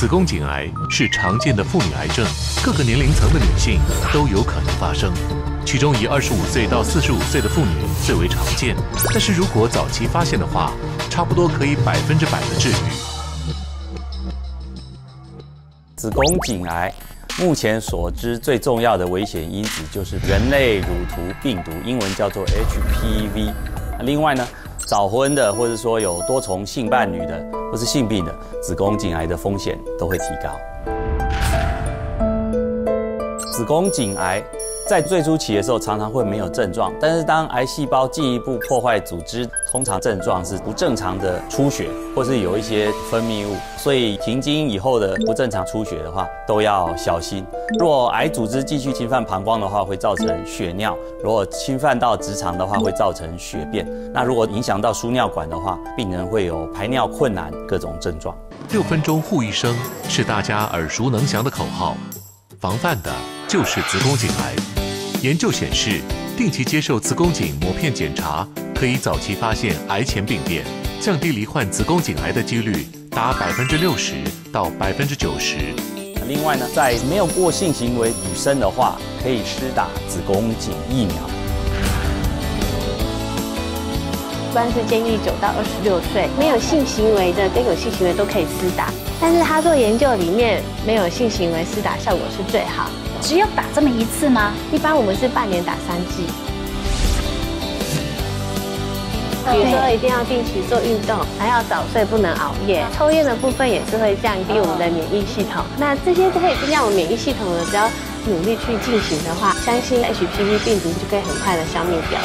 子宫颈癌是常见的妇女癌症，各个年龄层的女性都有可能发生。其中以二十五岁到四十五岁的妇女最为常见，但是如果早期发现的话，差不多可以百分之百的治愈。子宫颈癌目前所知最重要的危险因子就是人类乳头病毒，英文叫做 HPV。另外呢，早婚的或者说有多重性伴侣的或是性病的，子宫颈癌的风险都会提高。子宫颈癌。在最初期的时候，常常会没有症状，但是当癌细胞进一步破坏组织，通常症状是不正常的出血，或是有一些分泌物。所以停经以后的不正常出血的话，都要小心。若癌组织继续侵犯膀胱的话，会造成血尿；如果侵犯到直肠的话，会造成血便。那如果影响到输尿管的话，病人会有排尿困难各种症状。六分钟护一生是大家耳熟能详的口号，防范的就是子宫颈癌。研究显示，定期接受子宫颈膜片检查，可以早期发现癌前病变，降低罹患子宫颈癌的几率达百分之六十到百分之九十。另外呢，在没有过性行为女生的话，可以施打子宫颈疫苗。一般是建议九到二十六岁没有性行为的跟有性行为都可以施打，但是他做研究里面没有性行为施打效果是最好。只有打这么一次吗？一般我们是半年打三剂。比如说一定要定期做运动，还要早睡，不能熬夜。抽烟的部分也是会降低我们的免疫系统。那这些都可以增加我们免疫系统的，只要努力去进行的话，相信 HPV 病毒就可以很快的消灭掉。